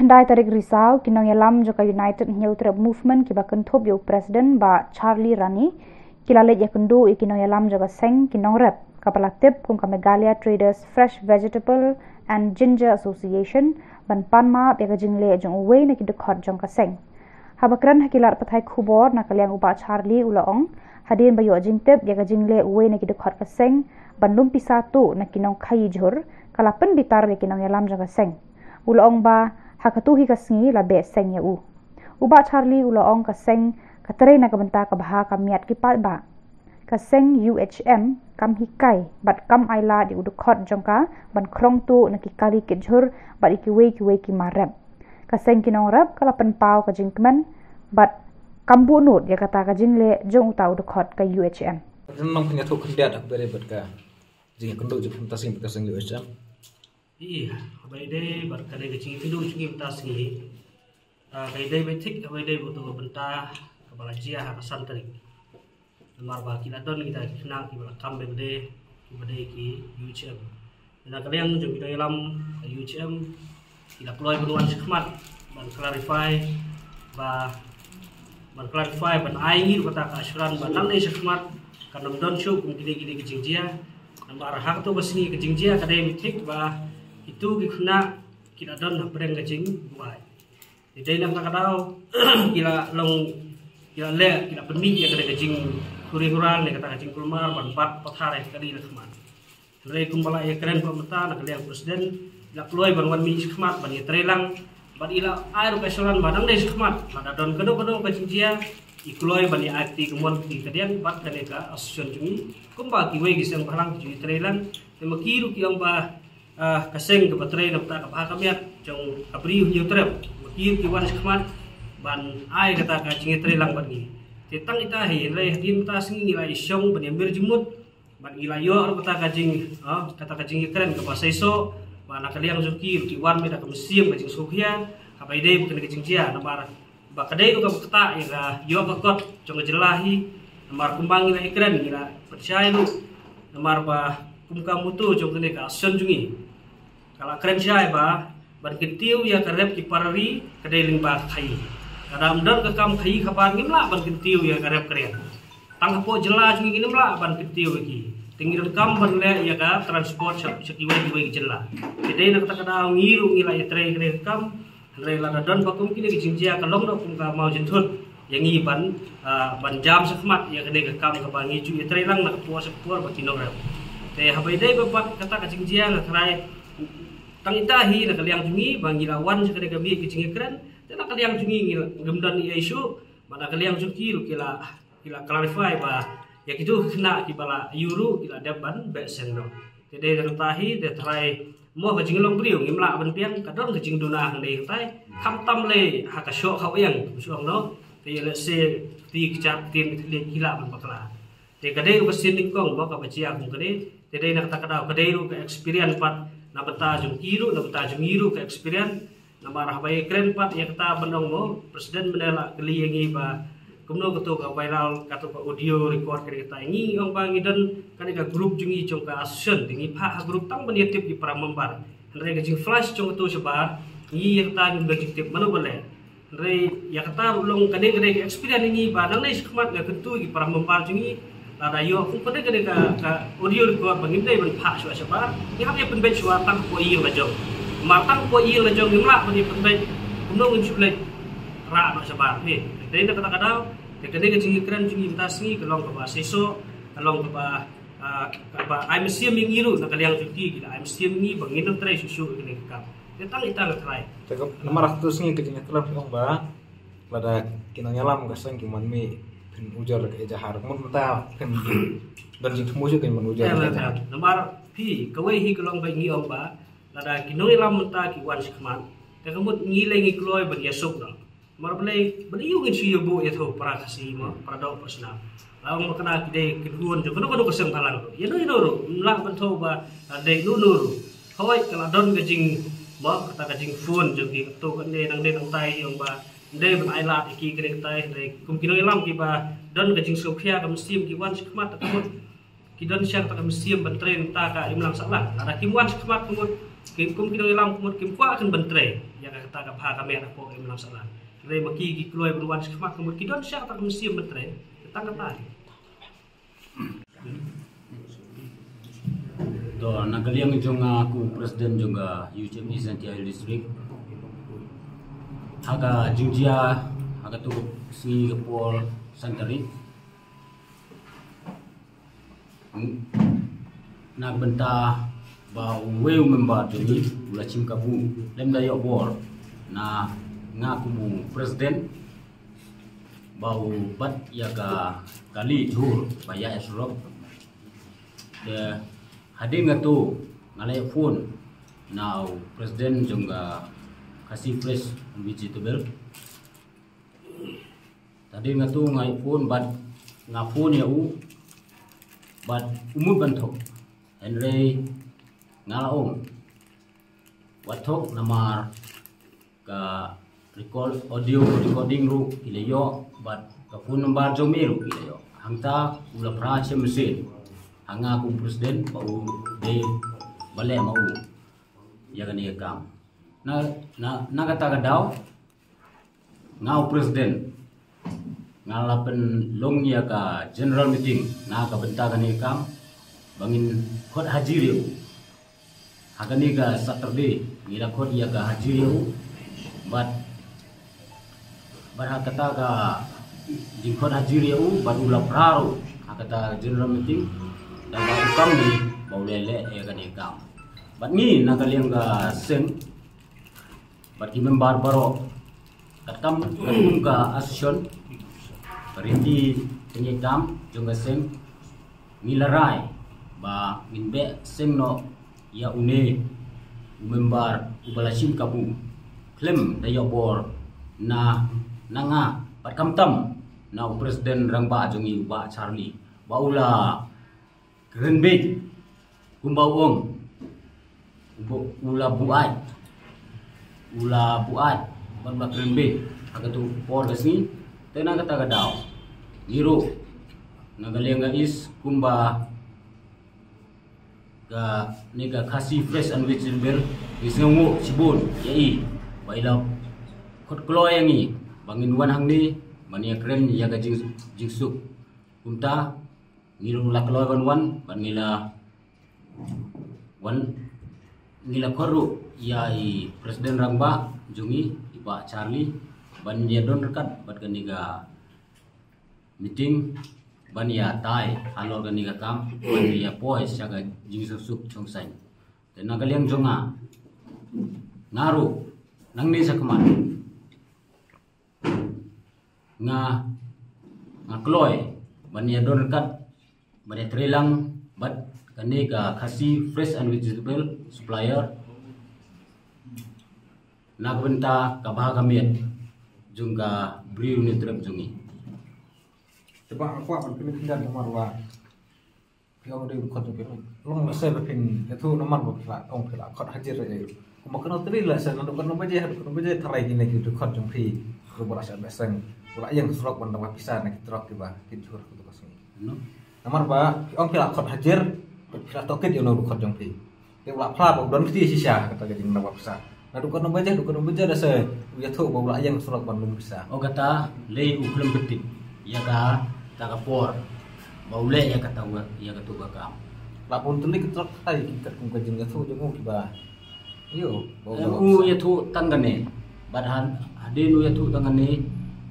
Khandai tarik risau kinong yalam joka United Neutrap Movement kiba kentup yo President ba Charlie Rani kilale ya kendu ikinong yalam joka seng kinong rep kapala tip kum Megalia Traders Fresh Vegetable and Ginger Association ban panma bega jingle jong uwe na kidekot jong kaseng. Habakran hakilar patai kubor na kaliang uba Charlie ulaong hadin bayo jingtep ya jingle uwe na kidekot kaseng ban lumpi satu na kinong kai jur kalapen bitar kinong yalam jong kaseng ulaong ba ya charli ulaong ka seng ka tere na kabenta ka baha ka miat ki pat ba ka seng UHM kam hikai bat kam aila di udu khot jongka ban krong tu na ki kali ki jhur bat iki we ki we ki marap ka seng kinong rap kala pen pau ka jingkmen bat kambu nut ya kata ka jingle jong uta udu khot ka UHM Renang punya tu kendiat aku beri berka. Jika kendo jepun tasing berka seng UHM. Iya, abai dai barkane ga cingi fidu cingi ta singi. Kai dai bai tik abai dai butuh benta kepala jia kasan tadi. Mar ba kila don kita kena ki bala kambe bade ki bade ki UCM. Na kalian kita dalam UCM kita ploy benuan sikmat ban clarify ba ban clarify ban aingi kata ka assuran ban nang nei kanam don shu kum kini kini ke jia. Nambar hak tu basni ke jia kadai tik ba itu kena kita don na pereng kecing buai di dalam nak tahu kila long kila le kila penmi ya kada kecing kuri kuran le kata kecing kulmar ban pat pathare kali na khaman Turai kumbala ya keren pemerintah nak liang presiden nak keluar ban wan mi khmat ban ya trelang ban ila air pesolan badang dei khmat pada don kedo kedo kecing dia ikloi bani akti kemuan ki kadian bat kaneka asusun cumi. Kumba ki we gisang balang ki trelang temakiru ki uh, kaseng ke baterai nak tak apa kami jong abri hiu terap. Makir ki wan skman ban ai kata ka cingi tre lang ban ni. Tetang ita he le dim ta singi nilai isyong ban jumut ban ila yo ar kata ka jing ah kata ka jing keren ke pasai so. Ban akaliang zuki ki wan me da ka musim ka jing sohia apa ide bukan ke jing cia nambar ba kadai ka kata ira yo ka kot. Jong jelahi nambar kumbang ila ikren ila percaya lu. Nambar ba kumka mutu jong kene ka asun jungi kalau keren siya ba ban kintiu ya karep ki parari kadai ling ba khai kada amdar ka kam khai kapan ngimla ban kintiu ya karep keren. Tang po jela jungi ngimla ban kintiu ki tingir kam ban le ya ka transport sak sakiwe ki we jela. Kadai nak ta kada ngiru ngila ya tre kre kam. Re la da don bakum kini ki jingjia ka long do kum ka mau jentut. Yang ngi ban ban jam sakmat ya kadai ka kam ka bangi ju ya tre lang nak puas puas ba tinong rep te habai dai ba kata ka jingjia nak rai tang itahi na kaliang jungi bangi lawan sa kaliang gabi kicing keren. Tena kaliang jungi gemdan iya isu mana kaliang jungi lu kila kila clarify ba ya gitu kena kibala yuru kila deban be sengno jadi dari tahi de try mo ka jinglong priu ngimla ban piang kadon ka jingduna ngai tai kam tam le ha ka sho khaw yang suang no te le se ti kicap tin le kila ban bakla te kadai ko sin kong mo ka bacia kung kadai te dai nak takada kadai ru ka experience pat na bata jung kiru na bata jung iru ke experience na marah bay keren pat ya kata benong mo. Presiden menela geli yang ba. Kumno ketu ka viral ka audio record kere kita ini ong bang idan kan ka grup jungi jong ka asun dingi pa grup tang benitip di para membar. Andre ka jing flash jong ketu seba ni ya kata ni bagi tip mano boleh andre ya kata ulong kade kade experience ini ba. Nang nei skmat ga ketu di para membar jungi ada yo kung pada kene ka ka audio record bangin dai ban phak shwa shwa ni hab ye pen ben shwa tang ko yi la jong ma tang ko yi la jong nimla ban ye pen ben kuno ngun chule ra no shwa he dai na kata kada de kene ke jingi kren jingi tasngi ke long ka ba seso long ka ba ba i'm sim ming iru na kaliang juti gila. I'm ni bangin no trai susu kene ka tetang ita na trai Cakap nomor ratus ni kecing kelam yang ba. Lada kinanya lam kasang kiman mi ujar ke jahar. Mun ta kan dan jing temu juga kan ujar ke jahar. nomor pi kawai hi kelong bai ngi om ba. Lada kinoi lam ta ki wan sikman ka kamut ngi le ngi kloi ban yasuk no mar bale bale yu ngi siyo bu ya tho para kasi mo para pasna kana ki de ki jo kono kono talang ya no no ro. La ban tho ba de nu nu ro. Kawai kala don ga jing mo kata ga jing phone jo ki to kan de nang de nang tai yong ba de ban ai la ki ki tai de kum kinoi lam ki ba don ga jing sokhia kam sim ki wan sikmat ta kamut ki don siang ta kam sim ban train ta ka imlang salah ada ki wan sikmat kamut kim kum kino ilam kumut kim kan bentre ya ka pha ka me ko kloy berwan skma kumut kidon sya ta musim bentre ta ku presiden jonga UCM Essential District haga jingjia haga tu si kepol santari nak benta ba weu memba joni ula chim kabu. Lem bor na ngaku mu presiden. Bau bat ya ga kali jur baya esrok de hadir ngatu ngalai phone. Now presiden juga kasih fresh vegetable tadi ngatu ngai phone bat ngapun ya u. Bat umut bantok. Henry ngalaong watok namar. Ka record audio recording ru ilayo bat ka phone number jomiru ilayo hangta ula pra mesin. Hanga ku presiden mau de bale mau ya kan ya kam na na na kata kadau ngau presiden ngalapen long ya ka general meeting. Na ka benta kan ya kam bangin khot haji riu hagani ka saturday ngira khot ya ka haji riu bat bar kata ka jingkot haji riu bat kata general meeting dan ba ukam ni bau lele e kan ikam bat ni nakaliang ka sen bat ki membar baro katam katum ka asyon pariti penyekam jonga sen milarai ba minbe sen no ya une membar ubalasim kabu klem dayo bor na nanga pat kamtam na presiden rangba jongi ba charlie baula Renbit kumbawong ula buat ula buat ban ba renbit aga tu por gasni tena kata kadao niro nagalenga is kumba ga nega kasi fresh and vegetable is ngungu sibun yai baila khot kloy yangi bangin wan hangni mania kren ya ga jing jingsuk kumta ngilu la kalau wan wan ban ngila wan ngila koru ya i presiden rangba jungi iba charlie ban dia don rekat bat ganiga meeting ban ya tai alor ganiga kam ban ya poi saga jing sup chong sai te nagaliang jonga ngaru nang ni sa kaman nga nga kloy ban ya don rekat Bade trilang bat kani ka kasi fresh and vegetable supplier. Nagbenta kabah kamiet jung ka briu ni trep jungi coba aku akan pilih pindah nomor wa piong di bukan tu piong long saya berpin itu nomor berpila ong pila kot hajar aja kuma kena teri lah saya nanti kena baca kena baca terai gini gitu kot jung pi lu bola saya beseng bola yang serok benda pisah nak terok tiba. Tidur gitu kosong no. Namar ba ong pila kot hajar pila toket yo no kot jong pi. Dia ula pla ba don kiti sisa kata jadi na ba pisa. Na dukan no baja dukan no baja da se ya thu ba ula yang surat ban lum bisa. o kata le uklem betik ya ka ta ka por baule ya kata wa ya ka tu ka kam Lapun tuli ketrok tai kita kum kajing ya thu jong ki ba. Yo, ba u ya tu tangane badhan hadinu ya tu tangane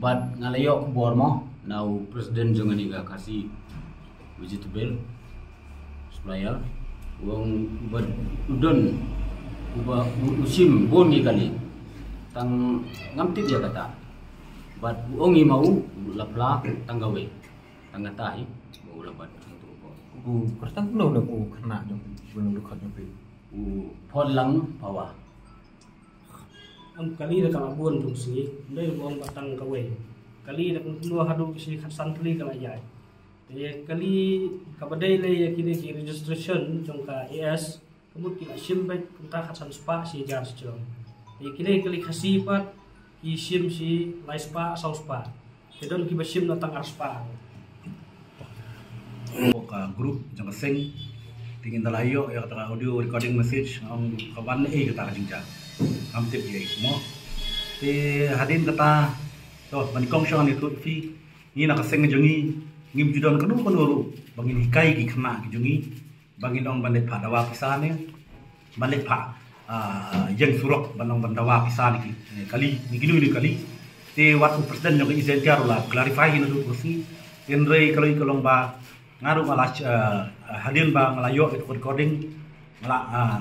bad ngalayo ko bor mo nau presiden jongani ga kasi vegetable supplier wong bad udon uba usim bongi kali. Tang ngamtit ya kata bad ongi mau lapla tanggawe tangatai mau labat tu ko ku kertang no na ku kena jong bun lu kot jong pi. u podlang pawa am kali da kala buon tu si dai buon batang kawe kali da kun lu hadu si santri kala jai ye kali kabadai le ya kini ki registration jong ka AS kemut kila sim baik kunta khasan spa si jar si jong kini kali khasi pat ki sim si lai spa sau spa. Kedon ki basim na tang ar spa. Ka grup jang seng tingin dalayo ya kata audio recording message ang kawan eh kata jingja. Am tip ye mo. Ti hadin kata to manikong siya ni tu fi ni nakaseng jungi ngim judon kanu kanuru bangin hikai gi kena gi jungi. Bangin ong bandit pa dawa pisane bandit pa ah, yang surok. Banong bandawa pisane ki. Eh, kali ni ginu ni kali. Ti wat presiden yang izen tiaru la clarify kursi. Tin rei kalau ikolong ba ngaru ngala uh, hadin ba ngalayo recording. Ngala uh,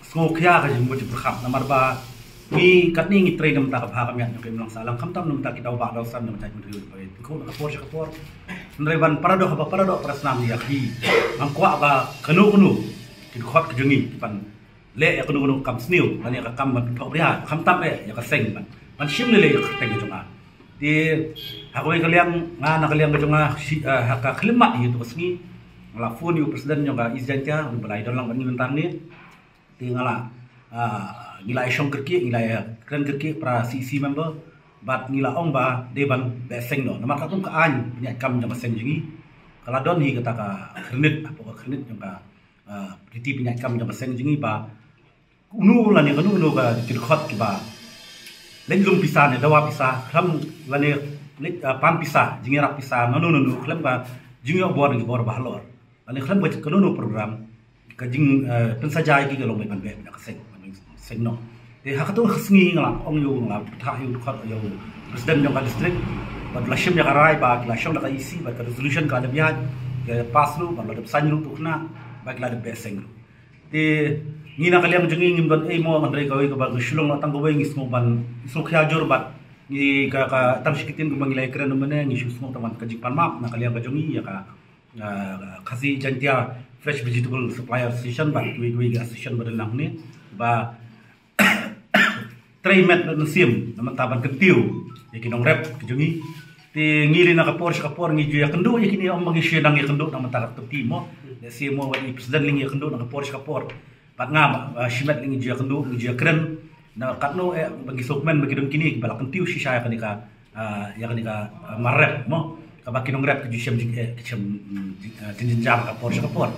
sko kya ka jing mo khap namar ba ni katni ngi train nam ta ka bha kam yan ke mlang salang kam tam nam ta kita ba daw san nam ta mun riu pa ko na por ka por ndre ban parado ba parado prasnam ya khi ang kwa ba kanu kanu kin khot ka jungi pan le ya kanu kanu kam sniu ani ka kam ban thok ria kam tam e ya ka seng ban man shim le le ka teng jonga di ako ay kaliang nga nakaliang ka nga si uh, haka klima itu kasmi ngala phone yu presiden yung ka izjan ka ul balai don lang ban ngintang ni. Di ngala uh, ngila isyong kerki ngila ya kren kerki para CC member. Bat ngila ong ba de ban beseng no. Nama katung ka an nya kam jama seng jingi kala don hi kata ka krenit apa ka krenit yung ka priti pinya kam jama seng jingi ba. Unu la ni kanu unu ka kirkhot ki ba. Len lum pisa ne dawa pisa kham lane lit pam pisa jingi rak pisa nono nono khlam ba jingi bor ni bor bahlor lane khlam ba kanu program ka jing pen saja ki ga long ban be ka seng no te ha katu khsngi ngala ong yu ngala tha yu khat yu presiden jong ka district ba lashim ya karai ba lashim da isi ba resolution ka da bihat ke pas lu ba la san lu tu khna ba la de be seng te ni na kaliang jengi ngim don ei mo kawai ka ba shulong tang gawai ngis mo ban isu kya jor bat ni ka ka tang sikitin kumang ilai kren mene ni shus mo taman ka jikpan map na kaliang ka jengi ya ka kasi jantia fresh vegetable supplier association ba kui kui association ba lang ni ba tray met na sim na taban kentiu ya kinong rep kejengi ti ngili na kapor sa kapor ngi juya kendo ya kini ang magi siya nang ya kendo na matakat tepi mo ya si mo wali presiden ling ya kendo na kapor sa kapor pat nga shimet ling juya kendo ngi juya kren. Na katno eh bagi sokmen bagi dong kini bala kentiu si saya kanika ya kanika uh, marep mo. Kabak kinong rep kecem jinjin jam kapor sa kapor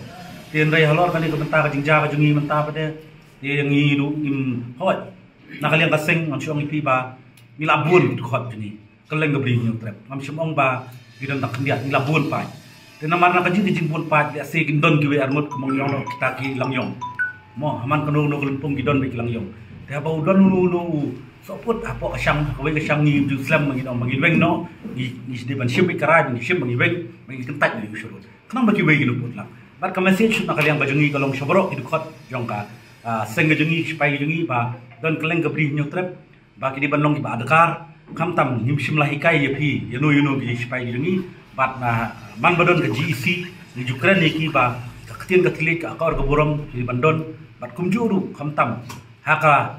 ti ndai halor kani ka menta ka jingja ka jungi menta pa de ti ngi du im hot nakaliang kaseng ang siyong ipiba nilabun khot ni kaleng gabri yung trap ngam siyong ba gidan nak kendiat nilabun pa. Te namar na kajing kajing bun pa dia se gindon giwe armut kumong yong kita ki lang yong. Mo haman kanu no kelumpung gidon be lang yong. Te ba udon nu nu so put apo asyang kawe kasyang ni du slam mangi no mangi weng no. Ni ni de ban shim karai ni shim mangi weng mangi kentat ni ushurut kanang bagi weng ni put lang. Bar ka message nakaliang bajungi kalong syabrok idu khot yong ka seng jungi spai jungi ba don keleng gabri nyu trep ba ki di banong ki ba adakar kam tam nim shim lahi kai ye phi ye no yuno ki spai jungi bat na man badon ke GEC ni jukran ni ki ba katien ka tilik ka kor gaburam di bandon. Bat kum juru kam tam haka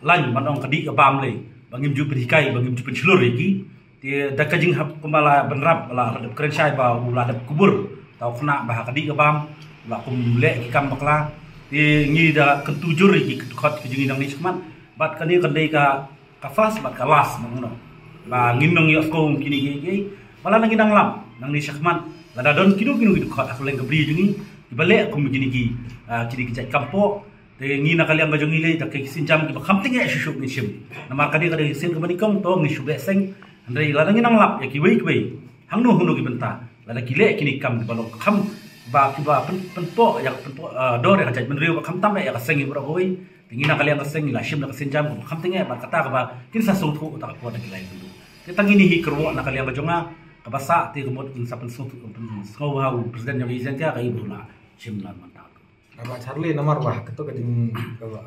lan manong kadi ka bam le bangim ju phi kai bangim ju phi lur ki. Ti da ka jing hap kumala benrap la hadap kren shai ba ula hadap kubur. Tau kena bah kadi ka bam la kum le ki kam bakla ti ngi da ketujur iki khot ki jingi nang ni sman bat kani kandai ka ka bat ka las nang no la ngin nang yo ko kini gi gi mala nang nang lam nang ni sakman la da don kinu kinu ki khot afleng gabri jingi bale ko mi kini gi kini ki jai kampo te ngi na kaliang ga jingi le ta ki sinjam ki kham tinge shu shu ni shim na mar kadi kadi sin ko mani kom to ngi shu be seng andai la nang lap ya ki wei ki wei hang no hunu ki benta la da ki le kini kam ki balok kham ba kiba pen pen po ya pen po do re kajat men riu kham tam ya ka sengi bro hoi tingi na kalian ka sengi la shim na ka senjam ko kham tinge ba kata ka ba kin sa sung thu ta ko ta kilai dulu te tangi ni hi kerwo na kalian ka jonga ka ba sa ti ko mod sa pen sung pen sung ha presiden yang izin ta ka ibu la shim na man ta Aba Charlie nomor wah ketu kading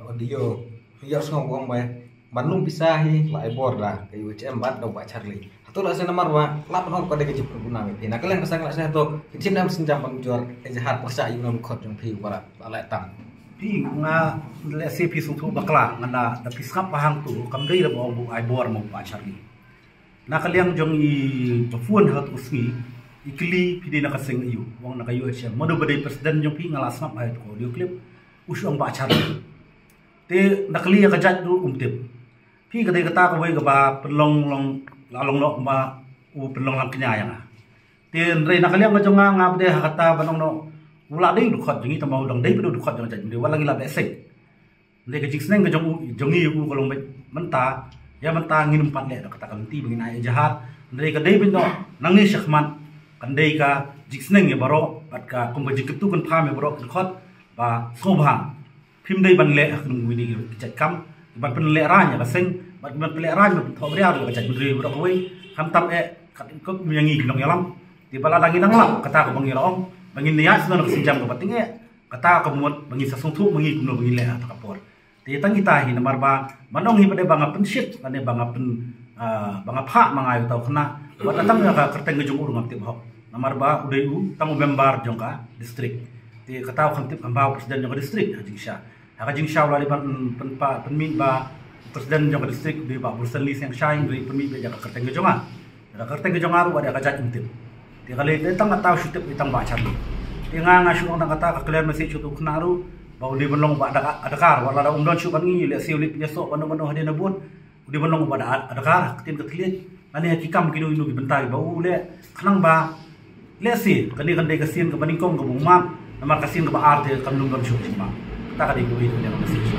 audio hiya sngong bong bay Bandung pisahi la ebor lah ke UCM bat do Pak Charlie Atau lah saya nomor wa lapan orang pada kejip berguna ngi. Nah kalian kesang lah saya tu kecil nam senjam penjual ejahat persa iu nam khot jong piu para alai tam. pi nga le se pi sung thu bakla nga na da pi pahang tu kam dei da bo bu ai bor mo pa charli na kaliang jong i pafuan hat usmi ikli pi de na kaseng iu wong na kayu sia modo badai presiden jong pi ngala snap ai ko video clip usung pa charli te nakli ka jat du umtip pi ka kata ka wei ka ba pelong long ลาลงนกมาอุปนลงลังกญาอย่างนะเตียนเรนักเลี้ยงก็จงงางาปเดียหักตาบันนกวุลาดิ้งดุขอดจางี้ตมาดังได้ไปดูดุขอดจังจเดี๋ยววันลังลาเบสิกเลกจิกสเนงก็จงอุจงนี้อุก็ลงไปมันตาอย่ามันตางินปัดแหละเราก็ตากันตีเป็นนายเจะหักเรก็ได้เป็นนกนังนี่ชักมันกันได้กาจิกสเน่งเนี่ยบารอบัดกาคุณไปจิกตุกันพามีบารอกันขดว่าโซบางพิมได้บันเละหนุ่มวินิจจัดกรรมบันเป็นเละร้างอย่างเซ็ง ranya thom ria do ka jat bri bro ko kam tam e kat ko miyangi nong yalam di bala dangi nang la kata ko bangi rong bangin niya sino nak sinjam ko pating kata ko mut bangi sa sungtu bangi kuno bangi le ta kapor ti tang kita hi namar ba manong hi pade banga pen shit ane banga pen banga pha manga yu tau khna wa tatang ka kerteng ngejung urung aktif ho namar ba udai u tang member jongka distrik ti kata ko tip ambau presiden jongka distrik ha jingsha ha jingsha wala ban pen pa pen min ba presiden jongka distrik di ba bursan li seng shine di pen min be jaka kerteng ngejonga da kerteng ngejonga ru ada ka jat intip ti kali te tang atau shutip itang ba chan ti nga nga shu tang kata ka clear message tu knaru bau di benong ba ada ada kar wala da umdon shu ban ngi le siu lip nyeso ban ban hade na bun di benong ba da ada kar tin ka tliet ani ki kam kinu inu ki bentai bau le khnang ba si kani kan dei ka sin ka baning kong ka bung ma namar ka sin ka ba arte kam lung don shu ma ta ka dei ko itu message